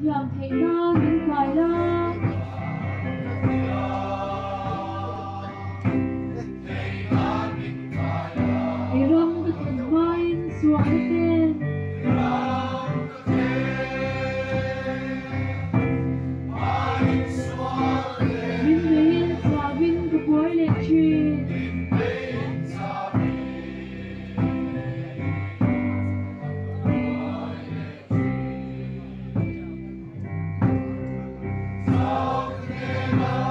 让平安永在啦！让平安永在啦！愿我们平安，岁月甜。愿平安，愿平安，越过列川。Oh,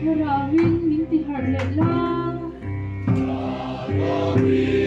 Maraming mintiharle lang. Maraming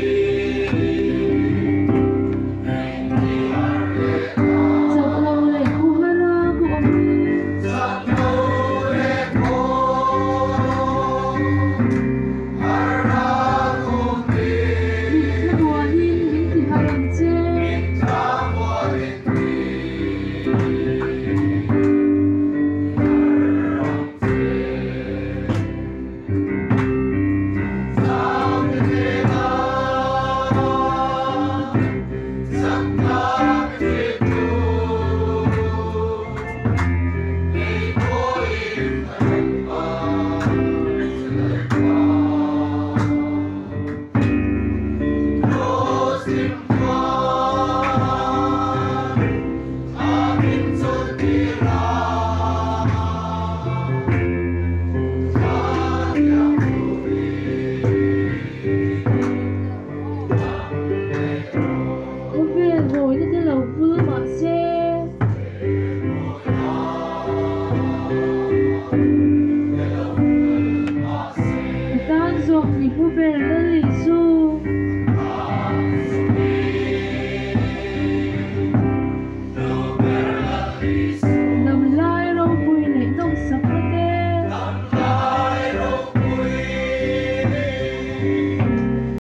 我一个老夫的马仙。